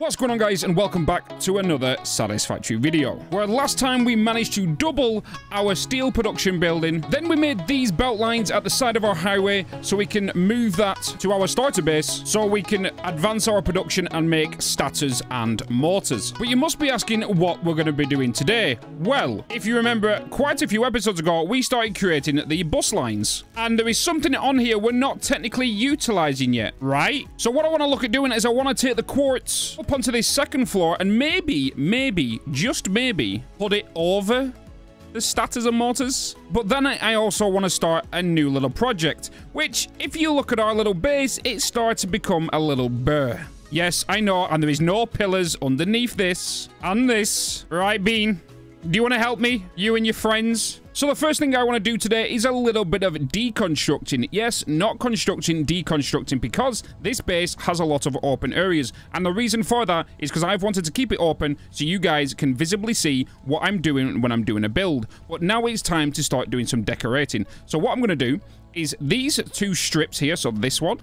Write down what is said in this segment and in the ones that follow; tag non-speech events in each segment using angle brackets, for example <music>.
What's going on guys and welcome back to another Satisfactory video where last time we managed to double our steel production building. Then we made these belt lines at the side of our highway so we can move that to our starter base so we can advance our production and make stators and mortars. But you must be asking what we're going to be doing today. Well if you remember quite a few episodes ago we started creating the bus lines. And there is something on here we're not technically utilizing yet right? So what I want to look at doing is I want to take the quartz up onto this second floor and maybe, maybe, just maybe, put it over the stators and mortars. But then I, I also want to start a new little project, which, if you look at our little base, it starts to become a little burr. Yes, I know, and there is no pillars underneath this and this. Right, Bean? Do you want to help me? You and your friends? So the first thing I want to do today is a little bit of deconstructing. Yes, not constructing, deconstructing, because this base has a lot of open areas. And the reason for that is because I've wanted to keep it open so you guys can visibly see what I'm doing when I'm doing a build. But now it's time to start doing some decorating. So what I'm going to do is these two strips here, so this one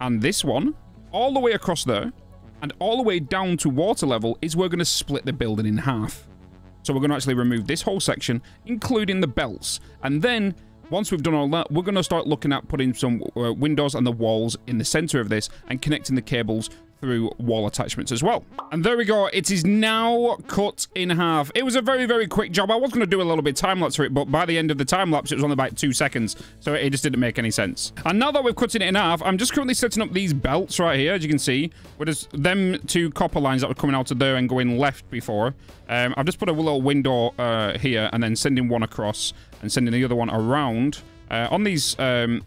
and this one, all the way across there, and all the way down to water level is we're going to split the building in half. So we're going to actually remove this whole section, including the belts. And then, once we've done all that, we're going to start looking at putting some uh, windows and the walls in the center of this and connecting the cables through wall attachments as well. And there we go. It is now cut in half. It was a very, very quick job. I was going to do a little bit time lapse for it, but by the end of the time lapse, it was only about two seconds. So it just didn't make any sense. And now that we've cut it in half, I'm just currently setting up these belts right here, as you can see, with them two copper lines that were coming out of there and going left before. Um, I've just put a little window uh, here and then sending one across and sending the other one around. Uh, on these um,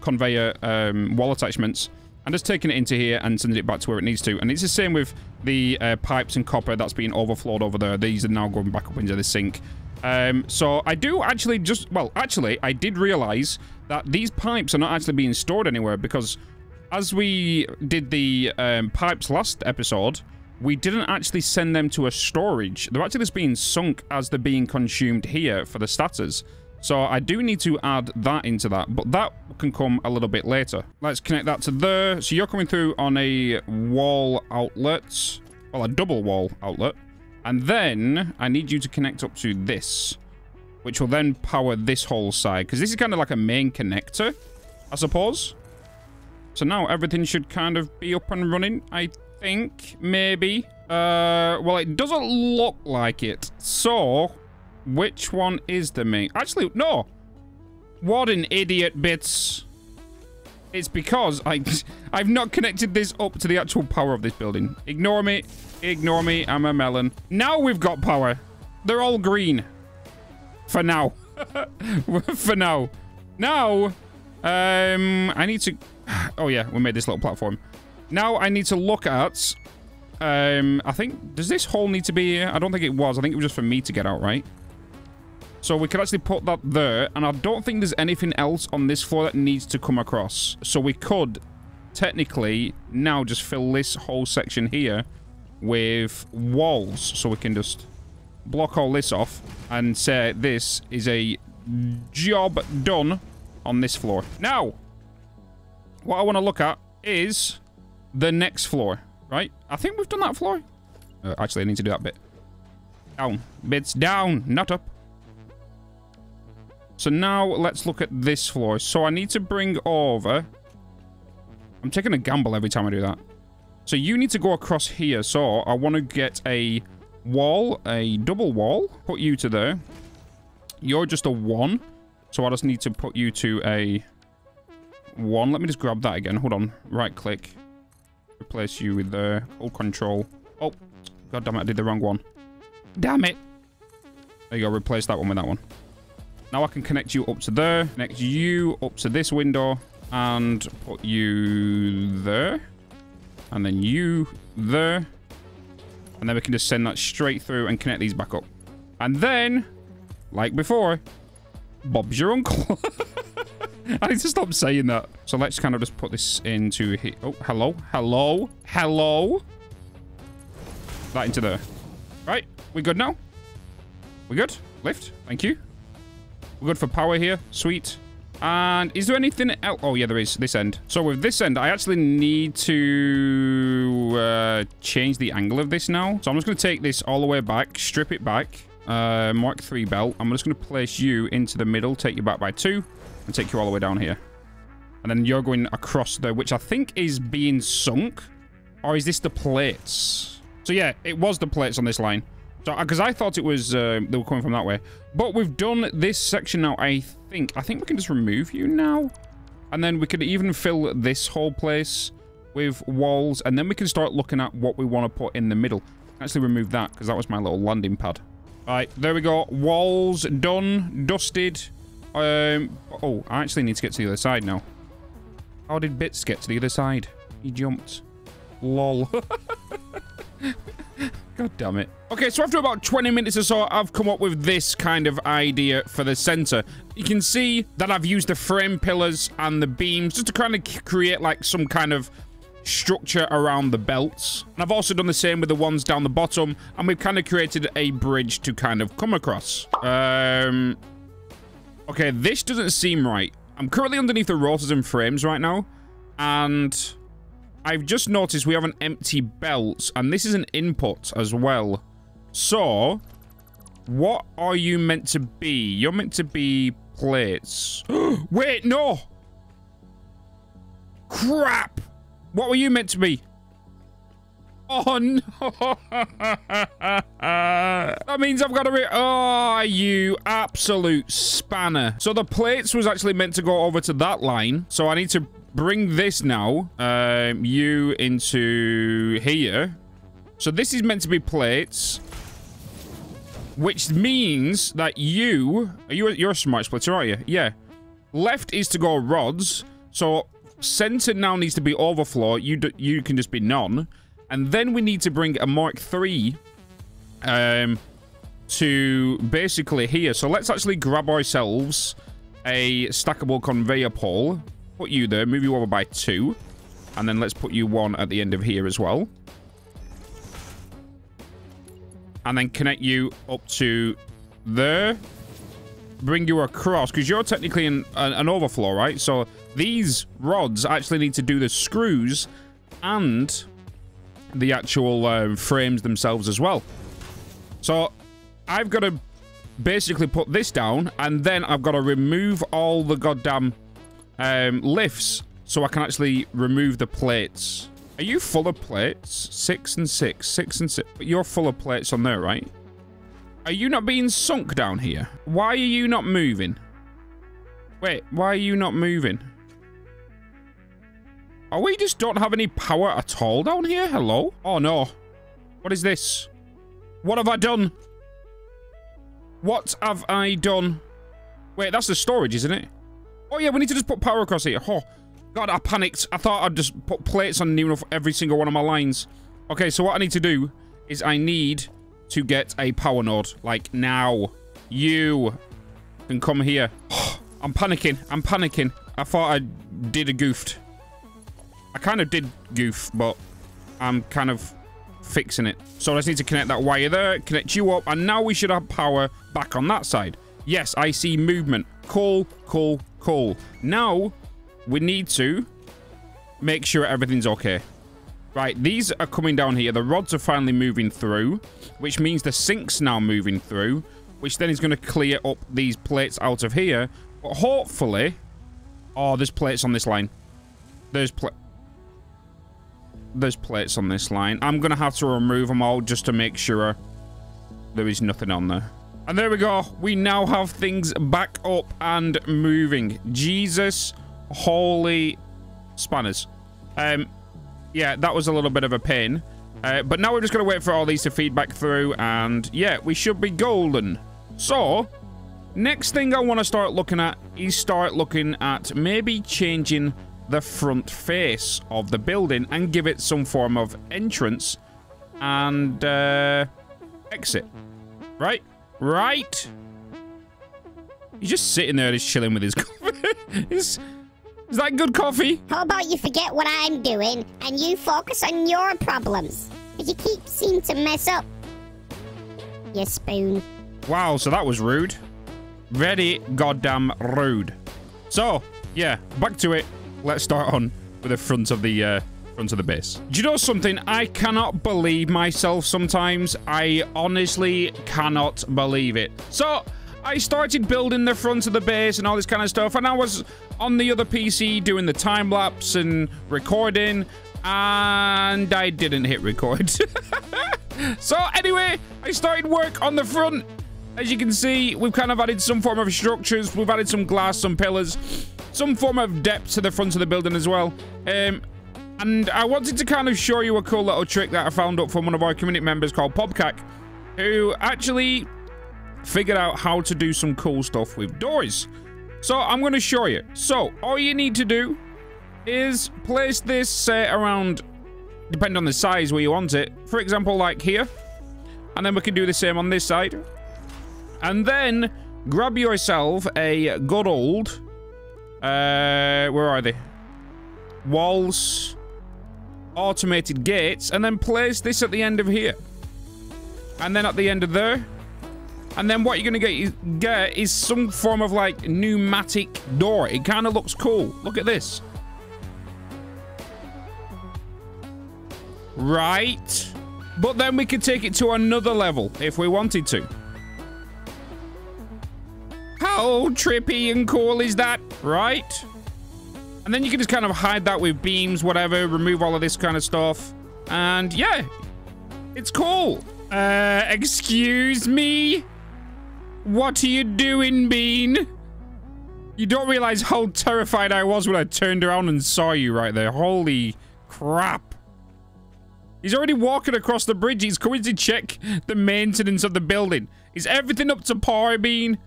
conveyor um, wall attachments, I'm just taking it into here and sending it back to where it needs to. And it's the same with the uh, pipes and copper that's being overflowed over there. These are now going back up into the sink. Um, so I do actually just... Well, actually, I did realize that these pipes are not actually being stored anywhere because as we did the um, pipes last episode, we didn't actually send them to a storage. They're actually just being sunk as they're being consumed here for the stators. So I do need to add that into that, but that can come a little bit later. Let's connect that to there. So you're coming through on a wall outlet, well, a double wall outlet. And then I need you to connect up to this, which will then power this whole side, because this is kind of like a main connector, I suppose. So now everything should kind of be up and running, I think, maybe. Uh, well, it doesn't look like it. So which one is the main? Actually, no. What an idiot, Bitz. It's because I, <laughs> I've not connected this up to the actual power of this building. Ignore me. Ignore me. I'm a melon. Now we've got power. They're all green. For now. <laughs> For now. Now, um, I need to... <sighs> Oh, yeah, we made this little platform. Now I need to look at... Um, I think... Does this hole need to be here? I don't think it was. I think it was just for me to get out, right? So we could actually put that there. And I don't think there's anything else on this floor that needs to come across. So we could technically now just fill this whole section here with walls. So we can just block all this off and say this is a job done on this floor. Now, what I want to look at is the next floor, right? I think we've done that floor. Uh, actually, I need to do that bit. Down. Bits down, not up. So now let's look at this floor. So I need to bring over... I'm taking a gamble every time I do that. So you need to go across here. So I want to get a wall, a double wall. Put you to there. You're just a one. So I just need to put you to a one. Let me just grab that again. Hold on. Right click. Replace you with the hold control. Oh, god damn it. I did the wrong one. Damn it. There you go. Replace that one with that one. Now I can connect you up to there, connect you up to this window, and put you there. And then you there. And then we can just send that straight through and connect these back up. And then, like before, Bob's your uncle. <laughs> I need to stop saying that. So let's kind of just put this into here. Oh, hello. Hello. Hello. That into there. Right. We good now? We good? Lift. Thank you. We're good for power here. Sweet. And is there anything else? Oh, yeah, there is. This end. So with this end, I actually need to uh, change the angle of this now. So I'm just going to take this all the way back, strip it back. Uh, Mark 3 belt. I'm just going to place you into the middle, take you back by two, and take you all the way down here. And then you're going across there, which I think is being sunk. Or is this the plates? So yeah, it was the plates on this line. So, because I thought it was, uh, they were coming from that way. But we've done this section now, I think. I think we can just remove you now. And then we could even fill this whole place with walls. And then we can start looking at what we want to put in the middle. Actually remove that, because that was my little landing pad. All right, there we go. Walls done, dusted. Um, oh, I actually need to get to the other side now. How did Bitz get to the other side? He jumped. Lol. <laughs> God damn it. Okay, so after about 20 minutes or so, I've come up with this kind of idea for the center. You can see that I've used the frame pillars and the beams just to kind of create like some kind of structure around the belts. And I've also done the same with the ones down the bottom, and we've kind of created a bridge to kind of come across. Um, okay, this doesn't seem right. I'm currently underneath the rotors and frames right now, and I've just noticed we have an empty belt, and this is an input as well. So, what are you meant to be? You're meant to be plates. <gasps> Wait, no! Crap! What were you meant to be? Oh, <laughs> no. that means I've got to re- Oh, you absolute spanner. So the plates was actually meant to go over to that line. So I need to bring this now, um, you into here. So this is meant to be plates. Which means that you... Are you you're a smart splitter, are you? Yeah. Left is to go rods. So center now needs to be overflow. You you can just be none. And then we need to bring a Mark 3 um, to basically here. So let's actually grab ourselves a stackable conveyor pole. Put you there. Move you over by two. And then let's put you one at the end of here as well. And then connect you up to there. Bring you across. Because you're technically an, an overflow, right? So these rods actually need to do the screws and the actual uh, frames themselves as well. So I've got to basically put this down and then I've got to remove all the goddamn um, lifts so I can actually remove the plates. Are you full of plates? Six and six, six and six. But you're full of plates on there, right? Are you not being sunk down here? Why are you not moving? Wait, why are you not moving? Oh, we just don't have any power at all down here? Hello? Oh, no. What is this? What have I done? What have I done? Wait, that's the storage, isn't it? Oh, yeah, we need to just put power across here. Oh, God, I panicked. I thought I'd just put plates on near enough every single one of my lines. Okay, so what I need to do is I need to get a power node. Like, now. You can come here. Oh, <sighs> I'm panicking. I'm panicking. I thought I did a goofed. I kind of did goof, but I'm kind of fixing it. So I just need to connect that wire there, connect you up, and now we should have power back on that side. Yes, I see movement. Cool, cool, cool. Now, we need to make sure everything's okay. Right, these are coming down here. The rods are finally moving through, which means the sink's now moving through, which then is going to clear up these plates out of here. But hopefully... Oh, there's plates on this line. There's plates there's plates on this line. I'm going to have to remove them all just to make sure there is nothing on there. And there we go. We now have things back up and moving. Jesus holy spanners. Um, yeah, that was a little bit of a pain. Uh, but now we're just going to wait for all these to feed back through. And yeah, we should be golden. So, next thing I want to start looking at is start looking at maybe changing the front face of the building and give it some form of entrance and uh, exit. Right? Right? He's just sitting there just chilling with his <laughs> coffee. is, is that good coffee? How about you forget what I'm doing and you focus on your problems? Because you keep seeming to mess up. Your spoon. Wow, so that was rude. Very goddamn rude. So, yeah, back to it. Let's start on with the front of the uh, front of the base. Do you know something? I cannot believe myself sometimes. I honestly cannot believe it. So, I started building the front of the base and all this kind of stuff, and I was on the other PC doing the time lapse and recording, and I didn't hit record. <laughs> so anyway, I started work on the front. As you can see, we've kind of added some form of structures. We've added some glass, some pillars, some form of depth to the front of the building as well. Um, and I wanted to kind of show you a cool little trick that I found up from one of our community members called Popcac, who actually figured out how to do some cool stuff with doors. So I'm going to show you. So all you need to do is place this say around, depending on the size where you want it. For example, like here. And then we can do the same on this side. And then grab yourself a good old, uh, where are they? Walls, automated gates, and then place this at the end of here. And then at the end of there, and then what you're going to get is, get is some form of like pneumatic door. It kind of looks cool. Look at this. Right. But then we could take it to another level if we wanted to. How trippy and cool is that, right? And then you can just kind of hide that with beams, whatever, remove all of this kind of stuff. And yeah, it's cool. Uh, excuse me? What are you doing, Bean? You don't realize how terrified I was when I turned around and saw you right there. Holy crap. He's already walking across the bridge. He's coming to check the maintenance of the building. Is everything up to par, Bean?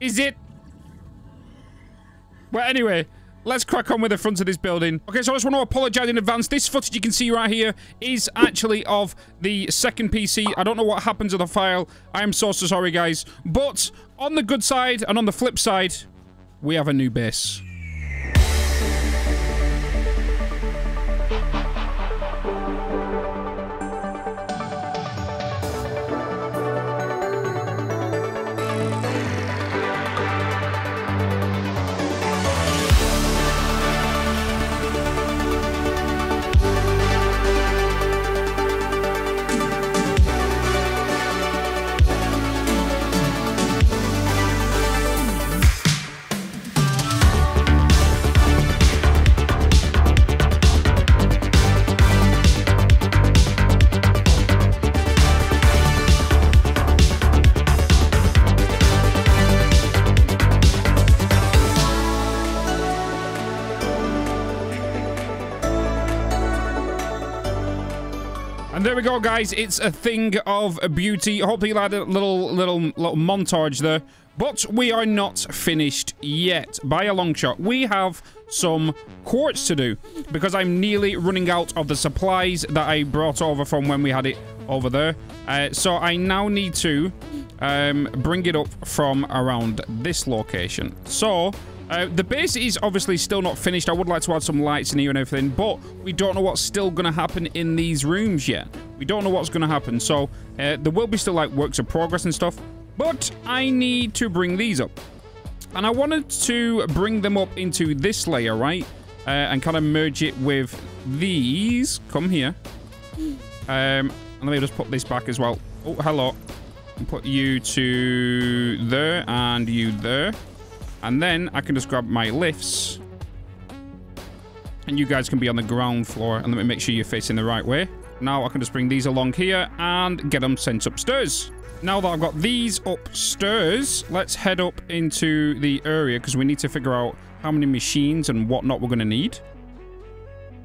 Is it? Well, anyway, let's crack on with the front of this building. Okay, so I just want to apologize in advance. This footage you can see right here is actually of the second PC. I don't know what happened to the file. I am so, so sorry, guys. But on the good side and on the flip side, we have a new base. There we go, guys. It's a thing of beauty. Hopefully you had a little, little, little montage there. But we are not finished yet, by a long shot. We have some quartz to do, because I'm nearly running out of the supplies that I brought over from when we had it over there. Uh, so I now need to um, bring it up from around this location. So uh, the base is obviously still not finished. I would like to add some lights in here and everything, but we don't know what's still going to happen in these rooms yet. We don't know what's going to happen, so uh, there will be still like works of progress and stuff, but I need to bring these up. And I wanted to bring them up into this layer, right? Uh, and kind of merge it with these. Come here. Um, and let me just put this back as well. Oh, hello. Put you to there and you there. And then I can just grab my lifts. And you guys can be on the ground floor. And let me make sure you're facing the right way. Now I can just bring these along here and get them sent upstairs. Now that I've got these upstairs, let's head up into the area because we need to figure out how many machines and whatnot we're going to need.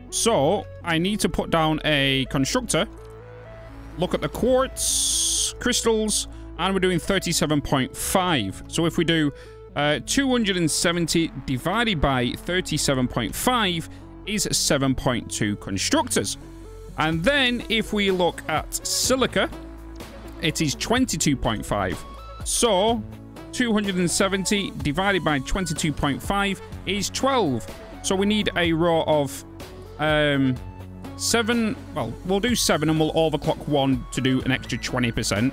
So, I need to put down a constructor. Look at the quartz, crystals, and we're doing 37.5. So if we do uh, 270 divided by 37.5 is 7.2 constructors. And then if we look at silica, it is 22.5. So 270 divided by 22.5 is 12. So we need a row of um, seven. Well, we'll do seven and we'll overclock one to do an extra 20%.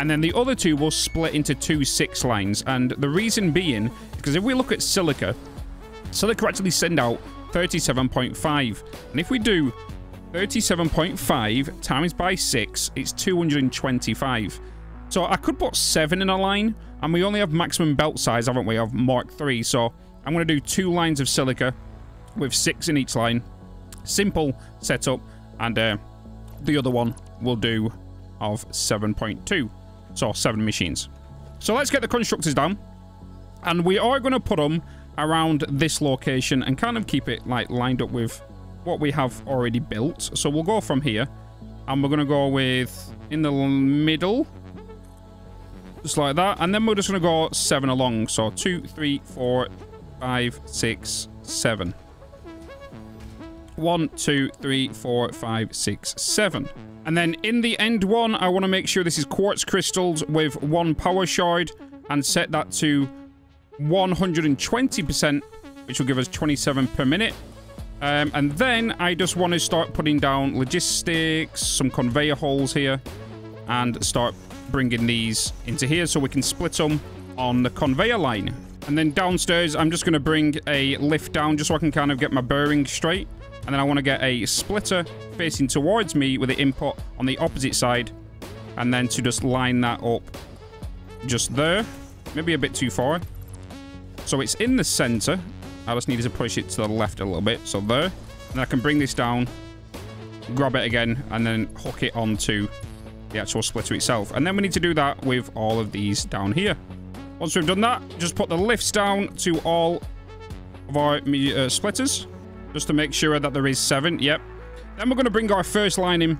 And then the other two will split into two six lines. And the reason being, because if we look at silica, silica actually send out 37.5. And if we do 37.5 times by 6, it's 225. So I could put 7 in a line, and we only have maximum belt size, haven't we, of Mark 3. So I'm going to do two lines of silica with 6 in each line. Simple setup, and uh, the other one will do of 7.2. So 7 machines. So let's get the constructors down. And we are going to put them around this location and kind of keep it like lined up with what we have already built. So we'll go from here. And we're going to go with in the middle. Just like that. And then we're just going to go seven along. So two, three, four, five, six, seven. One, two, three, four, five, six, seven. And then in the end one, I want to make sure this is quartz crystals with one power shard and set that to 120%, which will give us 27 per minute. Um, and then I just want to start putting down logistics, some conveyor holes here, and start bringing these into here so we can split them on the conveyor line. And then downstairs, I'm just going to bring a lift down just so I can kind of get my bearing straight. And then I want to get a splitter facing towards me with the input on the opposite side. And then to just line that up just there. Maybe a bit too far. So it's in the center. I just needed to push it to the left a little bit. So there. And I can bring this down, grab it again, and then hook it onto the actual splitter itself. And then we need to do that with all of these down here. Once we've done that, just put the lifts down to all of our uh, splitters. Just to make sure that there is seven. Yep. Then we're going to bring our first line in.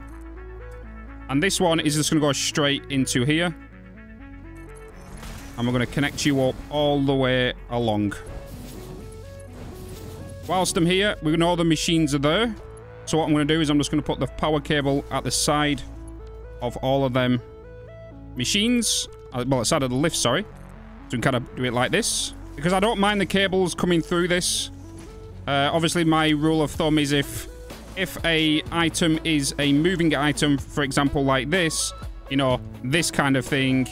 And this one is just going to go straight into here. And we're going to connect you up all the way along. Whilst I'm here, we know the machines are there. So what I'm going to do is I'm just going to put the power cable at the side of all of them machines. Uh, well, the side of the lift, sorry. So we can kind of do it like this. Because I don't mind the cables coming through this. Uh, obviously, my rule of thumb is if if a item is a moving item, for example, like this, you know, this kind of thing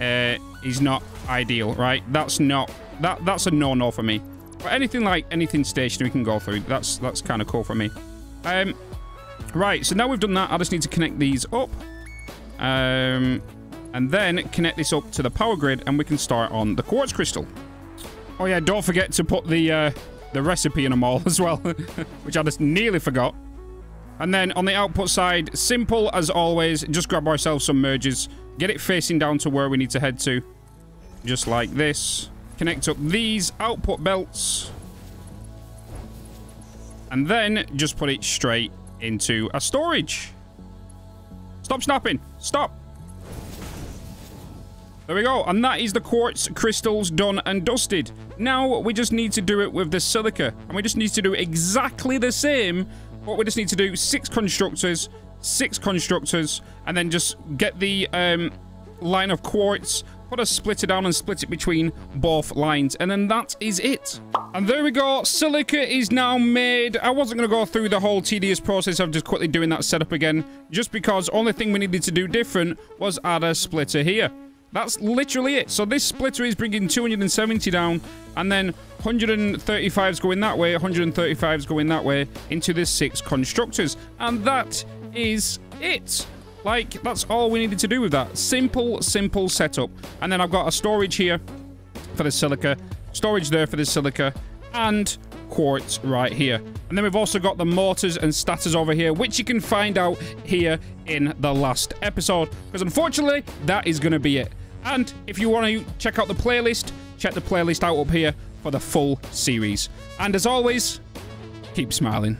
uh, is not ideal, right? That's not that that's a no-no for me. But anything like anything stationary can go through. That's that's kind of cool for me. Um, right. So now we've done that, I just need to connect these up, um, and then connect this up to the power grid, and we can start on the quartz crystal. Oh yeah, don't forget to put the uh, the recipe in them all <laughs> as well, which I just nearly forgot. And then on the output side, simple as always, just grab ourselves some merges, get it facing down to where we need to head to, just like this. Connect up these output belts, and then just put it straight into a storage. Stop snapping. Stop. There we go. And that is the quartz crystals done and dusted. Now we just need to do it with the silica. And we just need to do exactly the same. But we just need to do six constructors, six constructors, and then just get the um, line of quartz, put a splitter down and split it between both lines. And then that is it. And there we go. Silica is now made. I wasn't going to go through the whole tedious process of just quickly doing that setup again. Just because only thing we needed to do different was add a splitter here. That's literally it. So this splitter is bringing 270 down, and then 135 is going that way, 135 is going that way into the six constructors. And that is it. Like, that's all we needed to do with that. Simple, simple setup. And then I've got a storage here for the silica, storage there for the silica, and quartz right here. And then we've also got the mortars and stators over here, which you can find out here in the last episode. Because unfortunately, that is going to be it. And if you want to check out the playlist, check the playlist out up here for the full series. And as always, keep smiling.